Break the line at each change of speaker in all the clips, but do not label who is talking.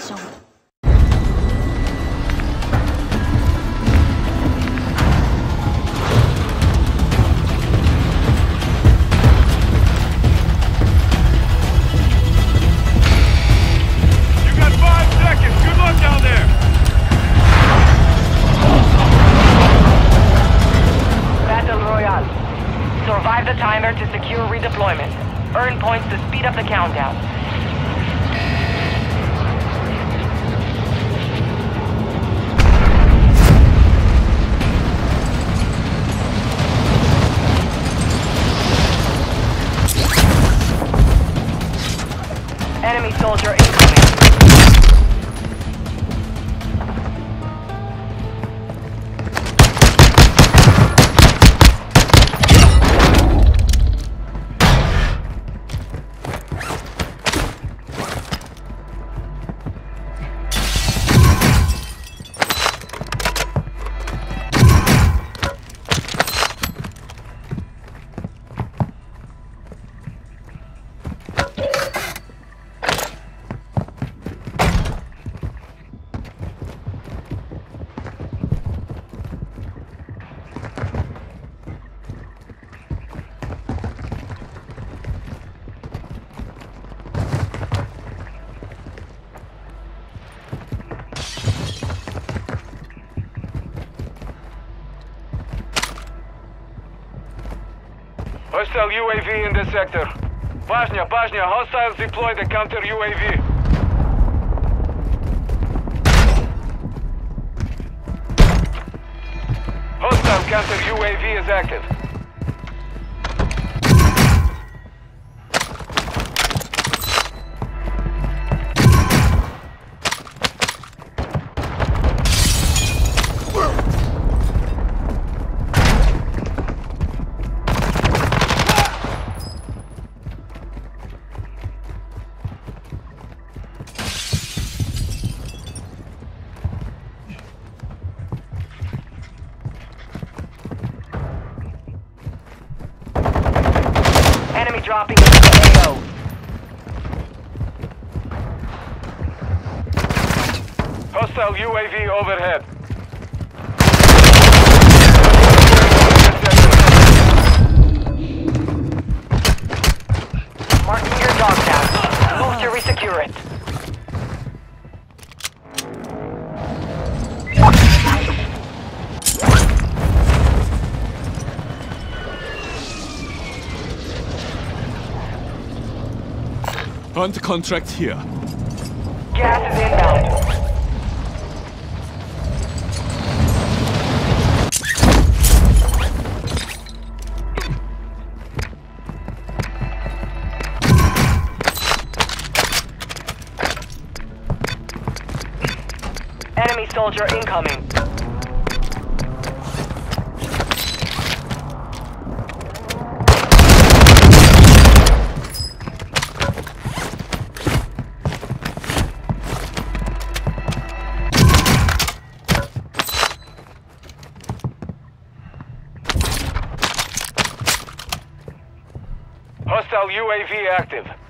zone.
You got five seconds. Good luck down there.
Battle Royale. Survive the timer to secure redeployment. Earn points to speed up the countdown. Soldier
Hostile UAV in this sector. Bajnia, Bajnia, hostiles deploy the counter UAV. Hostile counter UAV is active.
Dropping into the AO.
Hostile UAV overhead.
Marking your dog tag. Move to resecure it.
Hunt contract here.
Gas is inbound. Enemy soldier incoming.
Hostile UAV active.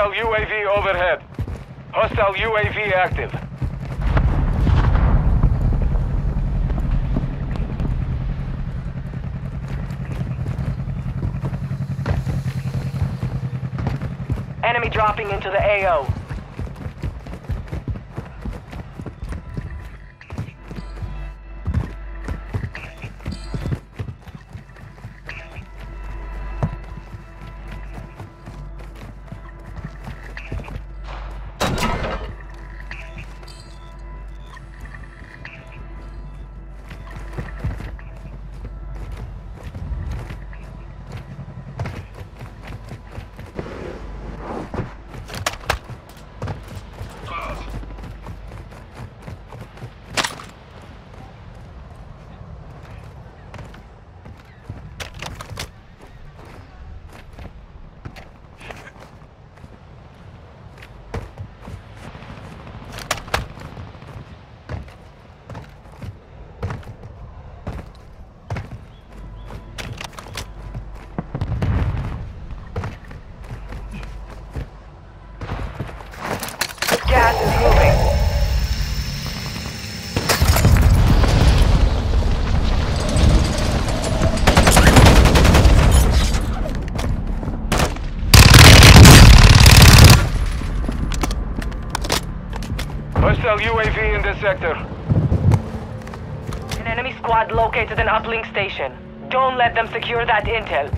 Hostile UAV overhead. Hostile UAV active.
Enemy dropping into the AO.
Hostile UAV in this sector.
An enemy squad located an uplink station. Don't let them secure that intel.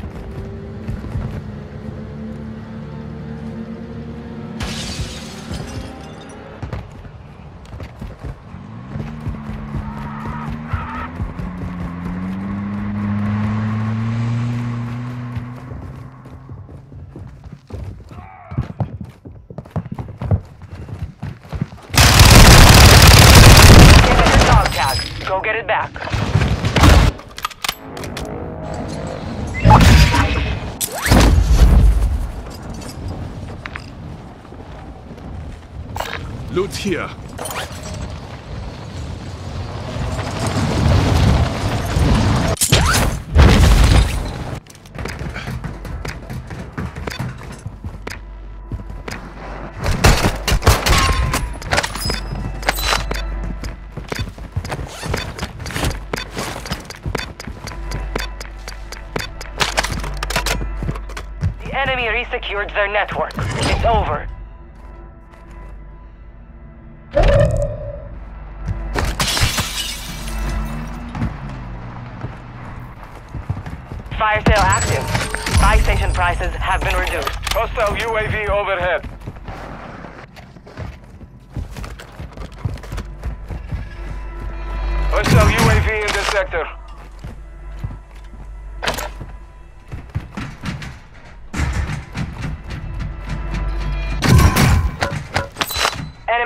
Get it back.
Loot here.
Enemy resecured their network. It's over. Fire sale active. Buy station prices have been reduced.
Hostile UAV overhead. Hostile UAV in this sector.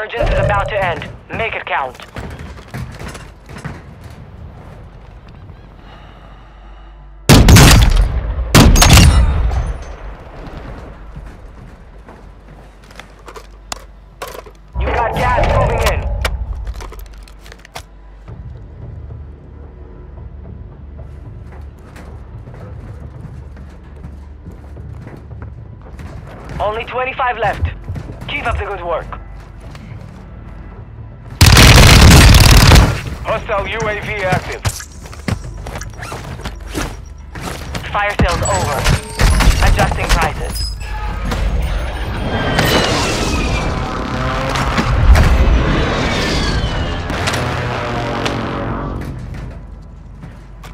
Resurgence is about to end. Make it count. You got gas moving in. Only 25 left. Keep up the good work.
Hostile UAV active.
Fire sales over. Adjusting prices.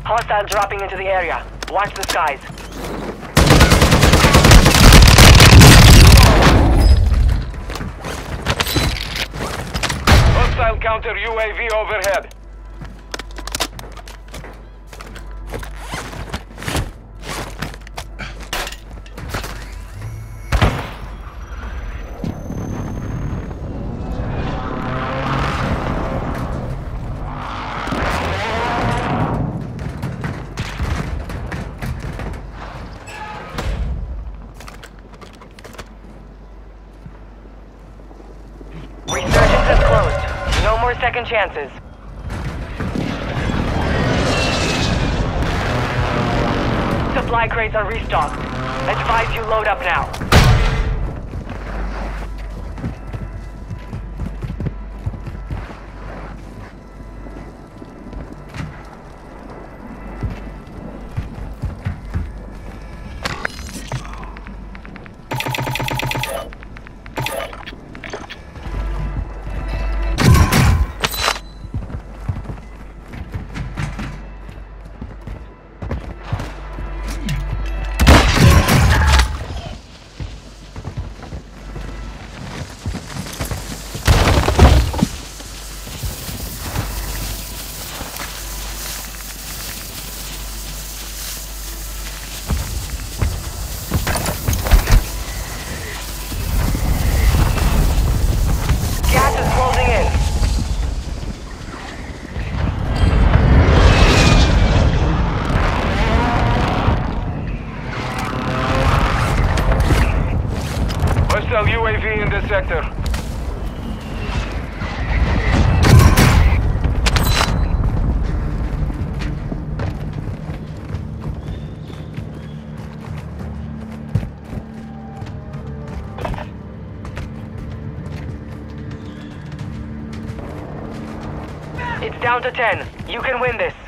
Hostile dropping into the area. Watch the skies.
Hostile counter UAV overhead.
Second chances. Supply crates are restocked. Advise you load up now.
Sector.
It's down to 10. You can win this.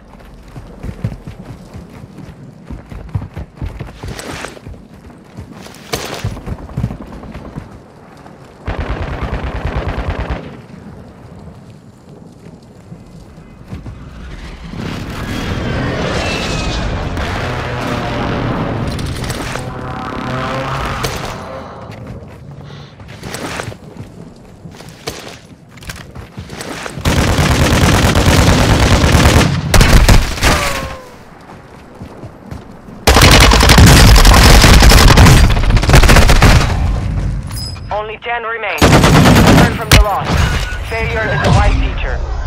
10 remain. Learn from the loss. Failure is a wise teacher.